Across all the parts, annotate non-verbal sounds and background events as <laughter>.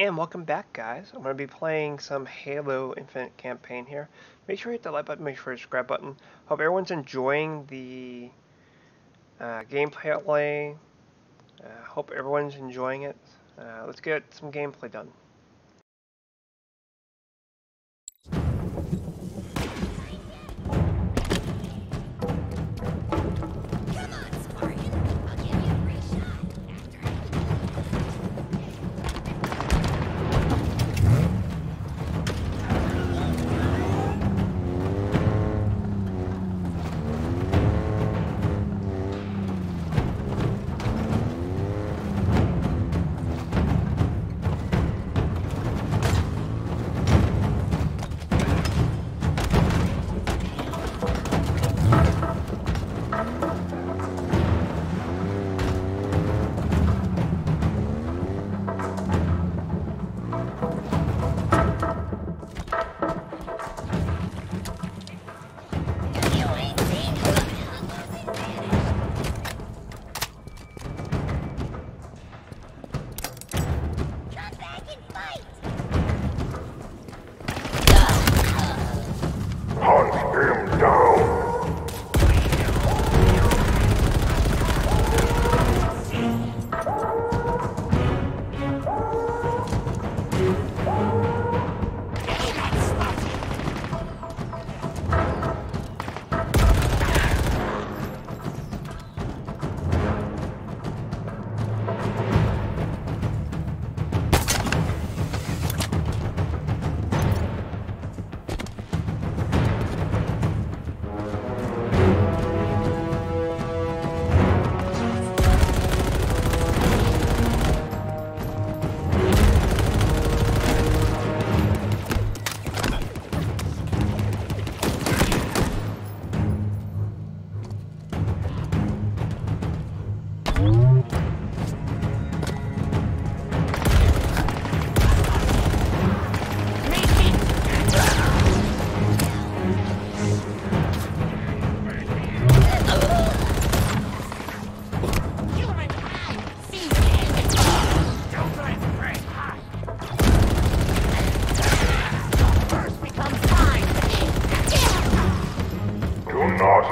And welcome back guys. I'm going to be playing some Halo Infinite campaign here. Make sure you hit the like button, make sure you subscribe button. Hope everyone's enjoying the uh, gameplay. Uh, hope everyone's enjoying it. Uh, let's get some gameplay done.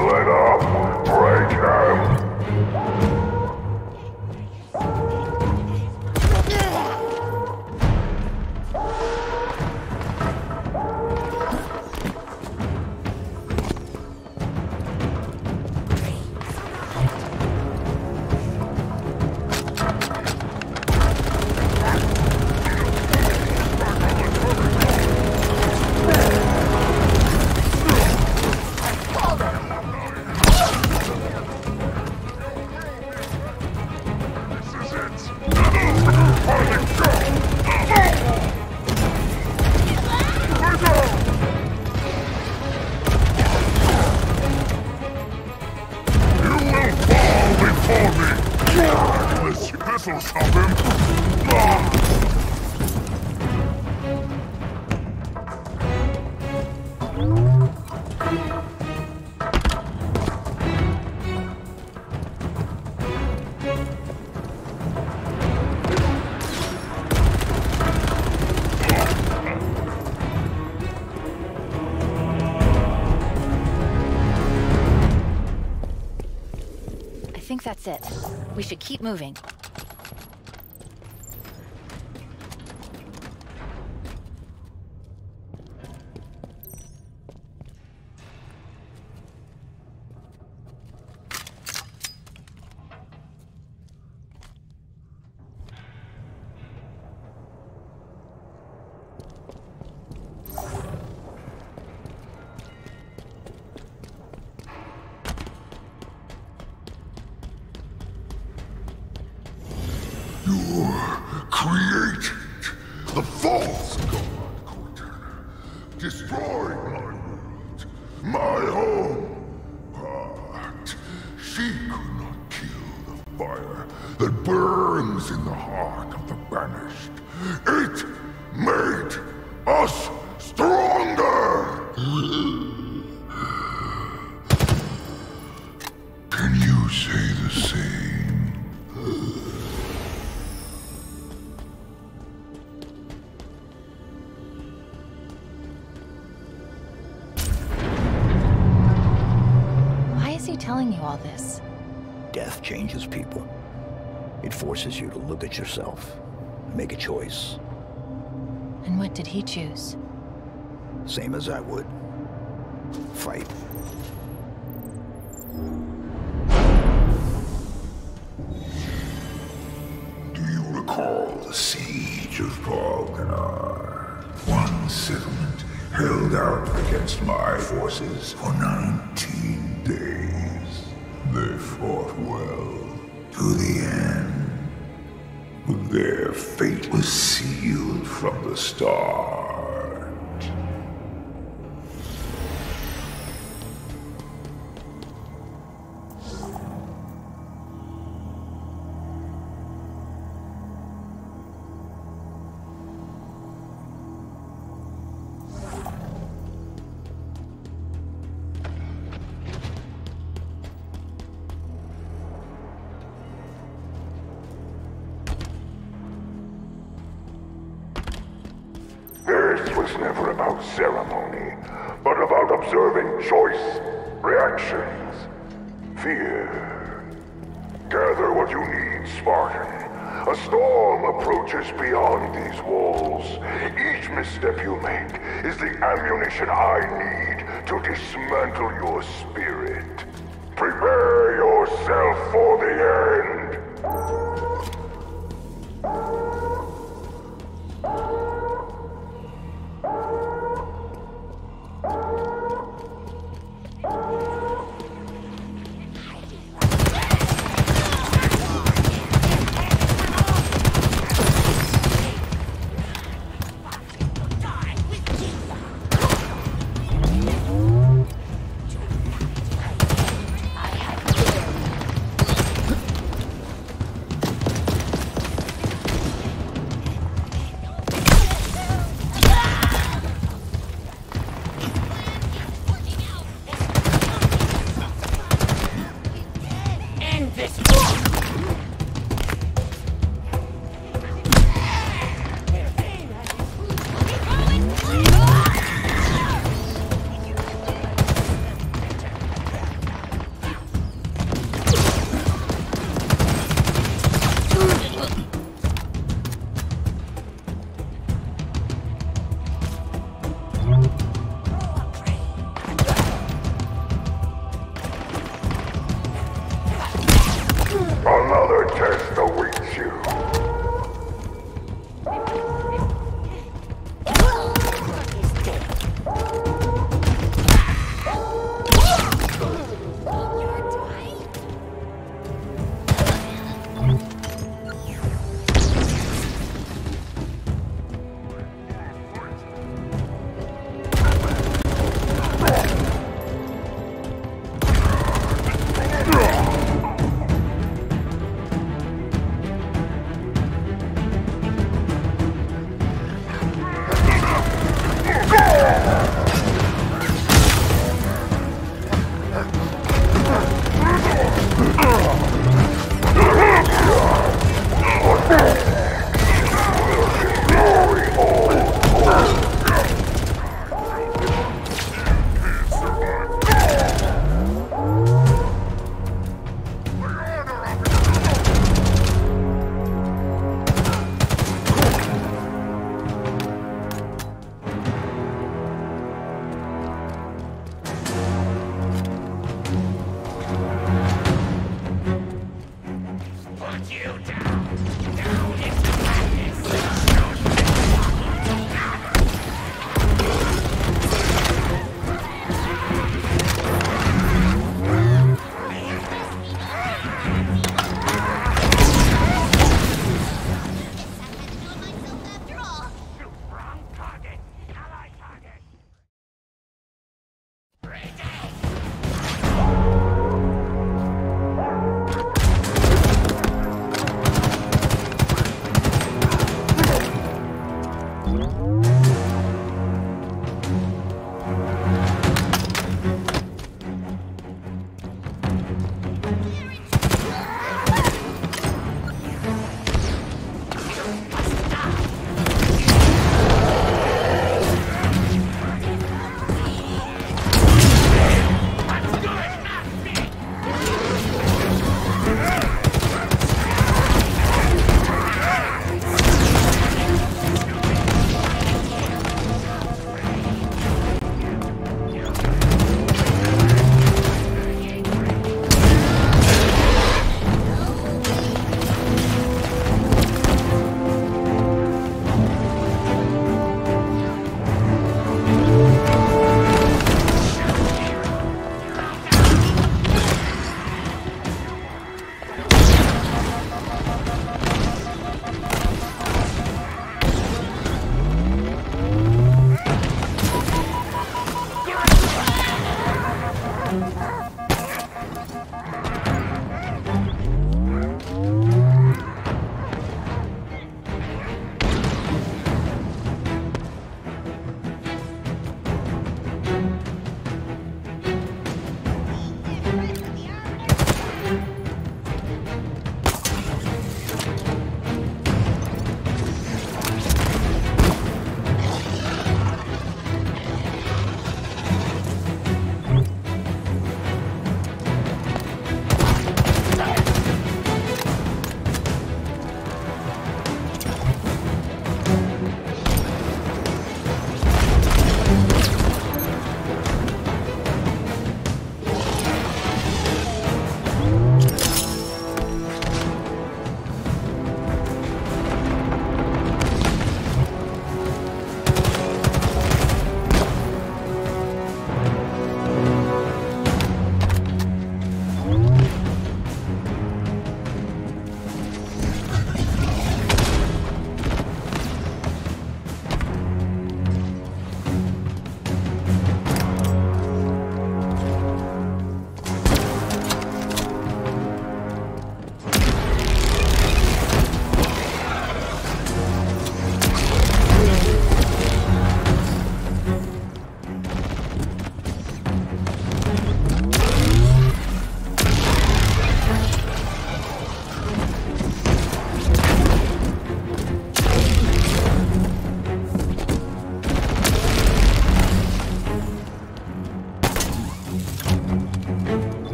let up, break. That's it. We should keep moving. All this? Death changes people. It forces you to look at yourself, make a choice. And what did he choose? Same as I would. Fight. Do you recall the siege of Balganar? One settlement held out against my forces for 19 days. They fought well to the end. Their fate was sealed from the start. Was never about ceremony, but about observing choice, reactions, fear. Gather what you need, Spartan. A storm approaches beyond these walls. Each misstep you make is the ammunition I need to dismantle your spirit. Prepare yourself for the end!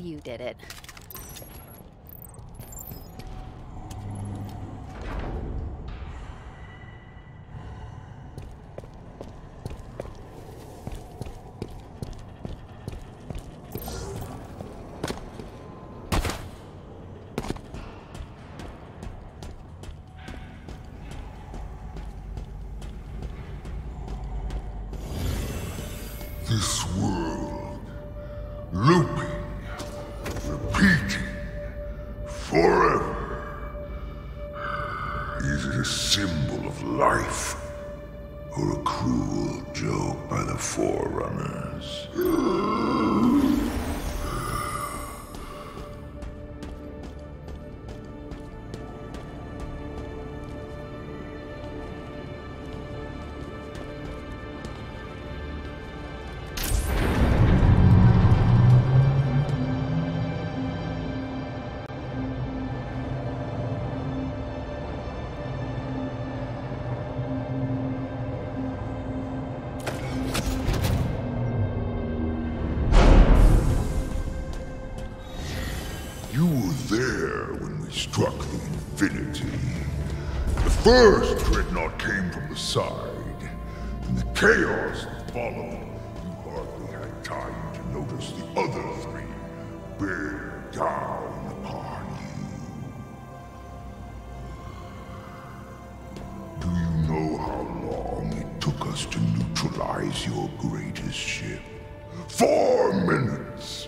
You did it. This world, life, or a cruel joke by the Forerunners? First dreadnought came from the side, and the chaos that followed. You hardly had time to notice the other three bear down upon you. Do you know how long it took us to neutralize your greatest ship? Four minutes!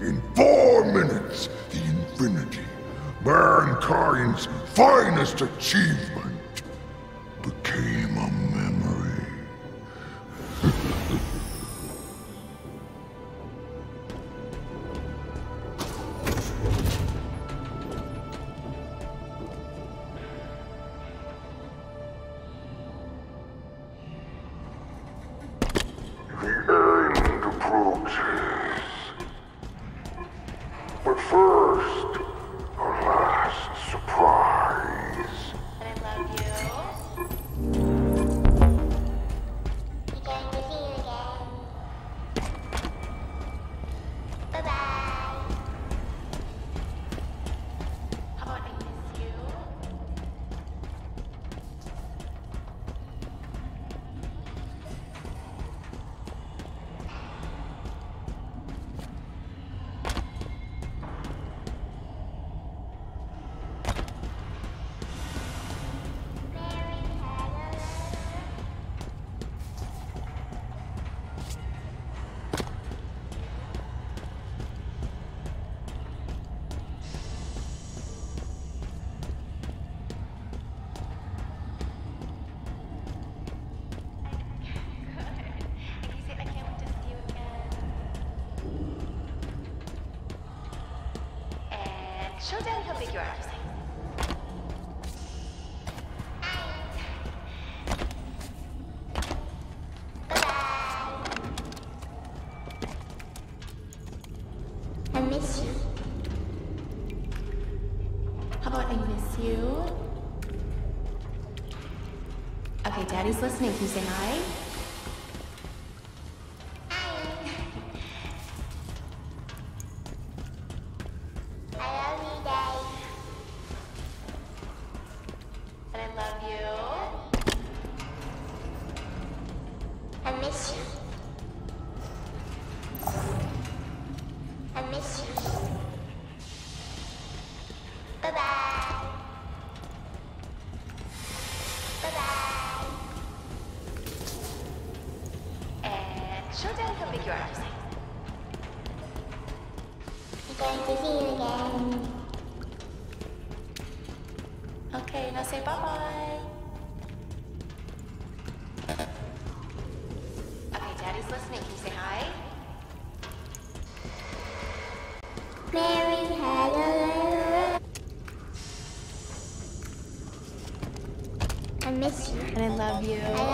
In four minutes, the Infinity, mankind's finest achievement, Daddy's listening. Can you say hi? Daddy you going to see you again. Okay, now say bye bye. Okay, Daddy's listening. Can you say hi? Mary had a little. I miss you. And I love you. I love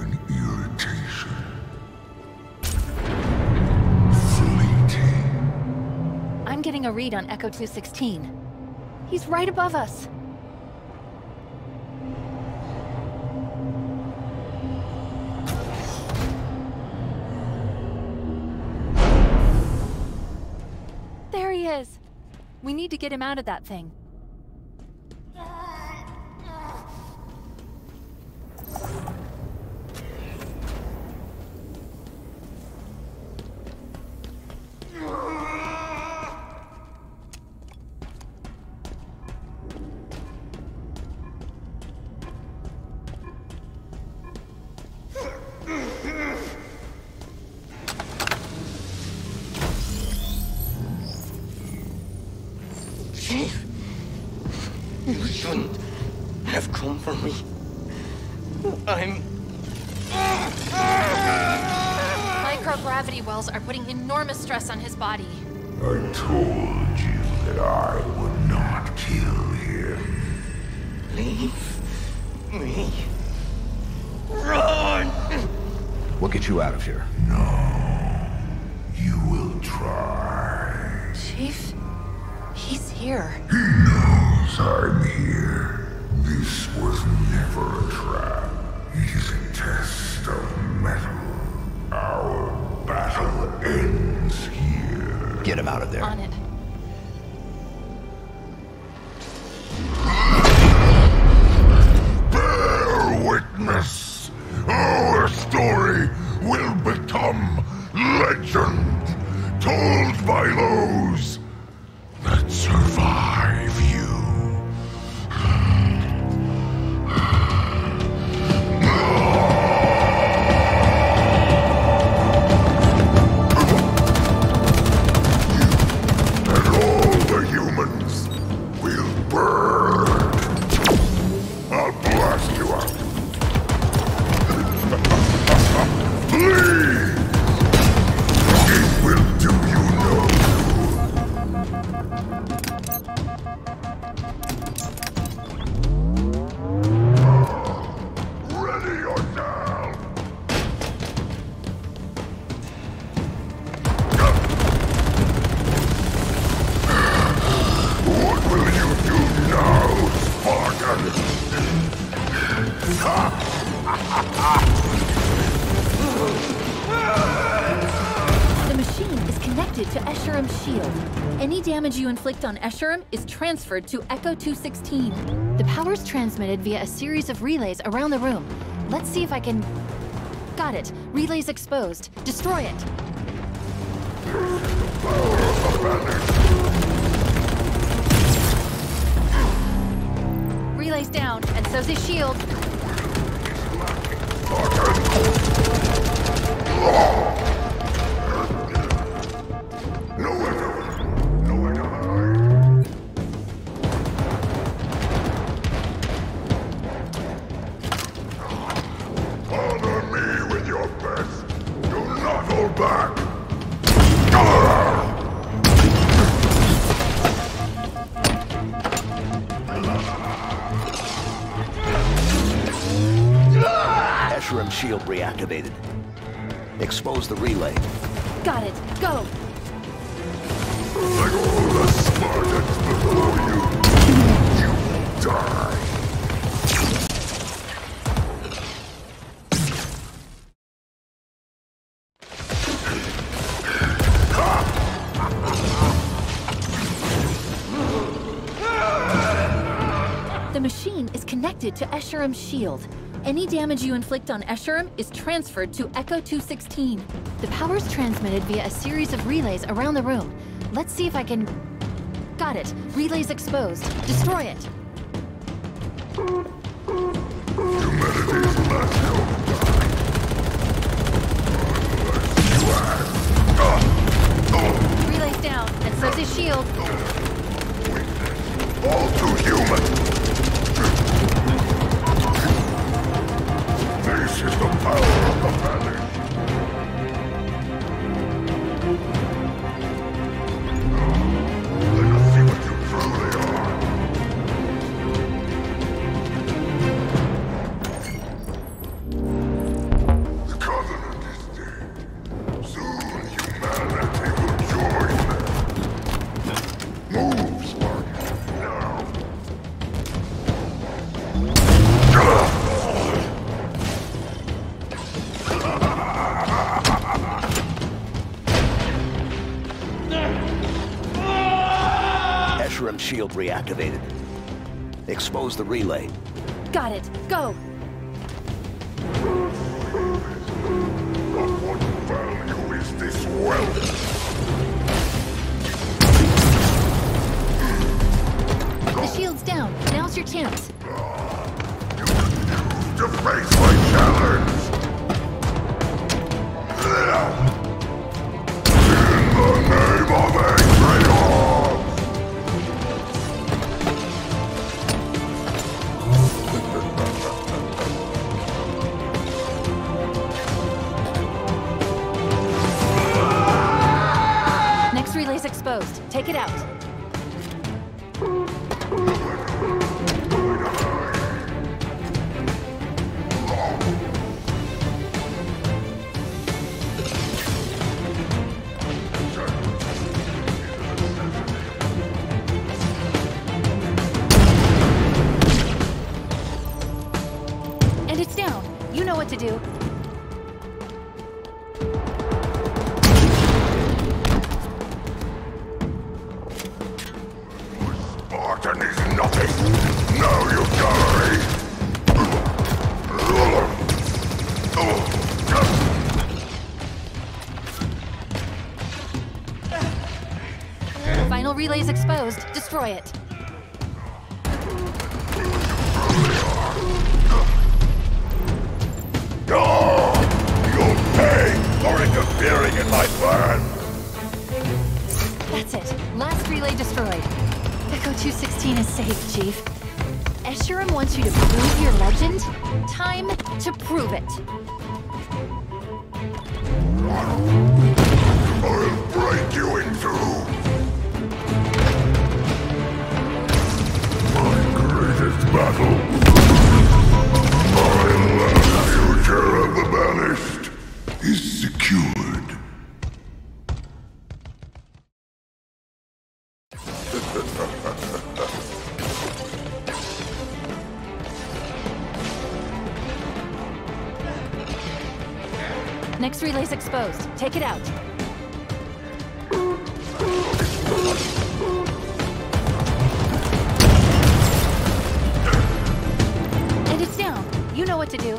an irritation. Fleeting. I'm getting a read on Echo 216. He's right above us. There he is. We need to get him out of that thing. Enormous stress on his body. I told you that I would not kill him. Leave me. Run! We'll get you out of here. No. You will try. Chief? He's here. He knows I'm here. This was never a trap. It is a test of mettle. Our battle ends here. Get him out of there. On it. Bear witness. Damage you inflict on Escharum is transferred to Echo 216. The power's transmitted via a series of relays around the room. Let's see if I can... Got it. Relays exposed. Destroy it. Relay's down, and so's his shield. Expose the relay. Got it. Go. Like all the Spartans before you, you will die. The machine is connected to Escharum's shield. Any damage you inflict on Escharum is transferred to Echo 216. The power's transmitted via a series of relays around the room. Let's see if I can... Got it. Relays exposed. Destroy it. Relays down, and so's his shield. All too human. This is the power of the reactivated. Expose the relay. Got it. Go. do. Spartan is nothing. Now you die. Final relay's exposed. Destroy it. Next relay's exposed. Take it out. And it's down. You know what to do.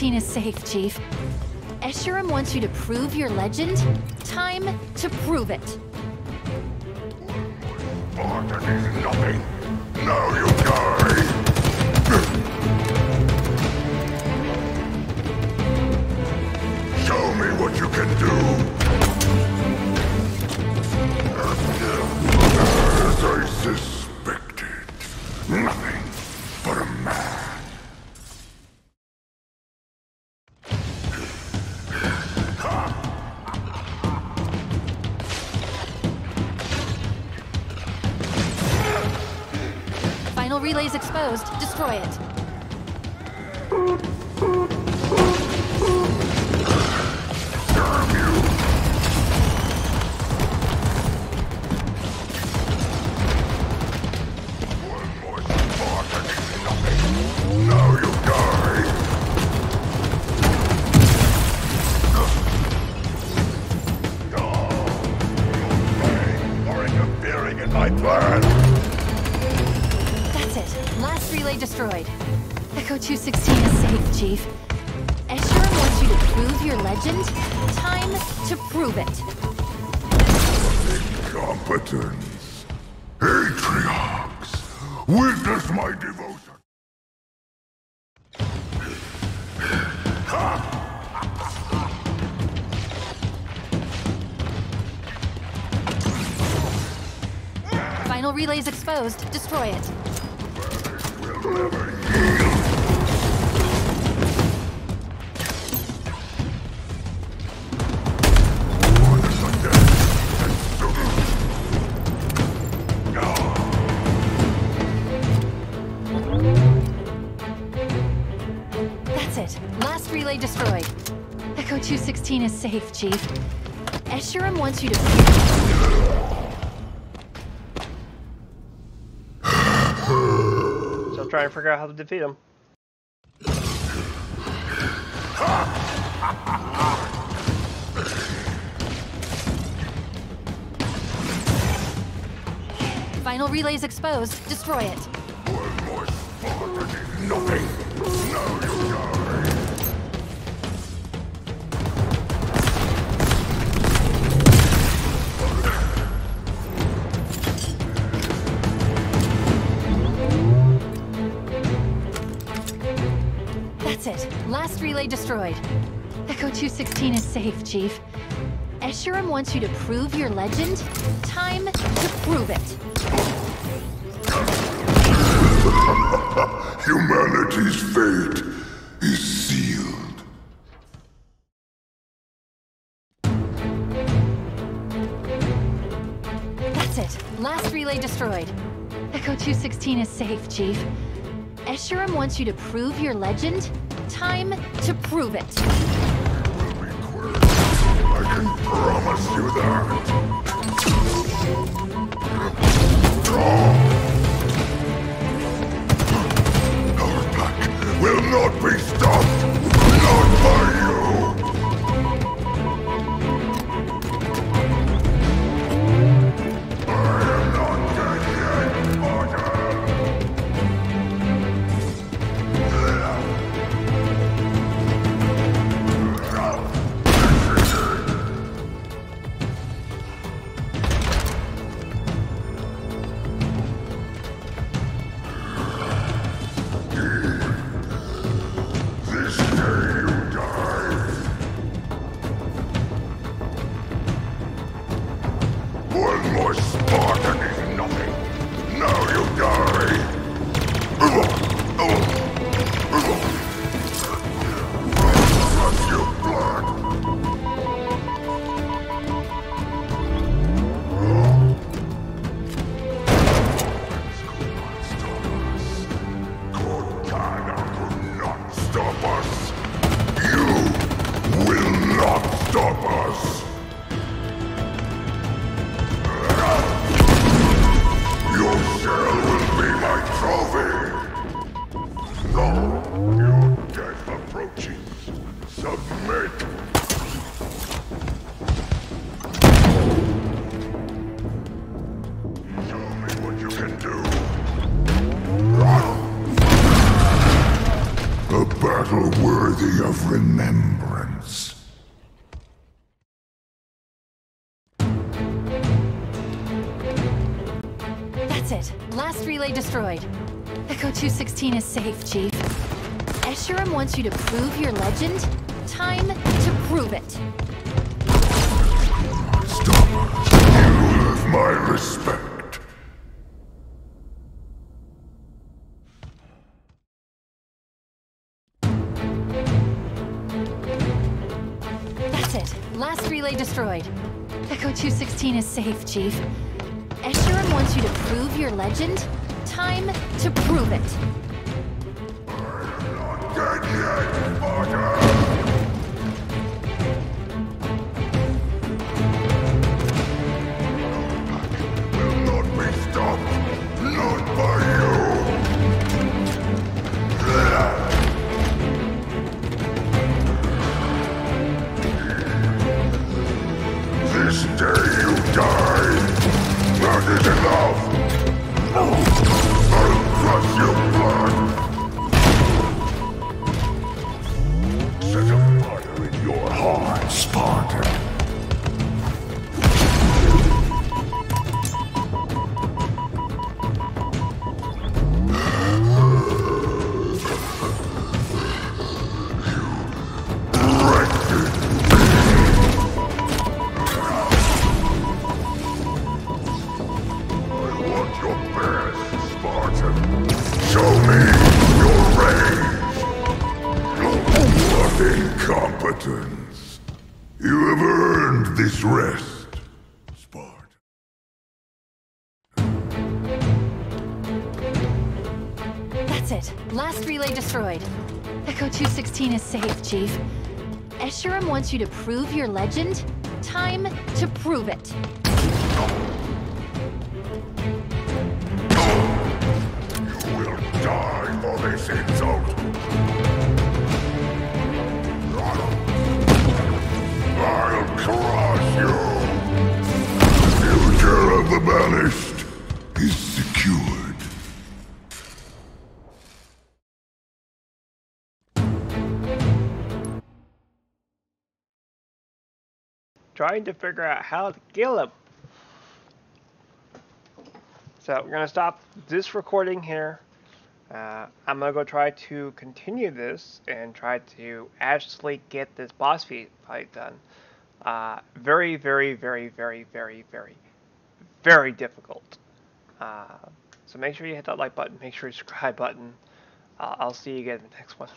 Palpatine is safe, Chief. Escharum wants you to prove your legend. Time to prove it. relay's exposed. Destroy it. exposed, destroy it. That's it. Last relay destroyed. Echo 216 is safe, Chief. Escharum wants you to... Still trying to figure out how to defeat him. Final relay's exposed. Destroy it. One more spark nothing. Now you die. Destroyed. Echo 216 is safe, Chief. Escharum wants you to prove your legend. Time to prove it. <laughs> Humanity's fate is sealed. That's it. Last relay destroyed. Echo 216 is safe, Chief. Escharum wants you to prove your legend. Time to prove it. I can promise you that. Our pack will not be stopped. 16 is safe, Chief. Escharum wants you to prove your legend. Time to prove it. Stop. You have my respect. Last relay destroyed. Echo 216 is safe, Chief. Escharum wants you to prove your legend. Time to prove it. Dead yet, Spartan! Incompetence. You have earned this rest, it. Last relay destroyed. Echo 216 is safe, Chief. Escharum wants you to prove your legend. Time to prove it. You will die for this insult. I'll crush you. Future of the Banished is secured. Trying to figure out how to kill him. So we're gonna stop this recording here. Uh, I'm gonna go try to continue this and try to actually get this boss fight done. Uh, very, very, very, very, very, very, very difficult. Uh, so make sure you hit that like button. Make sure you subscribe button. Uh, I'll see you again in the next one.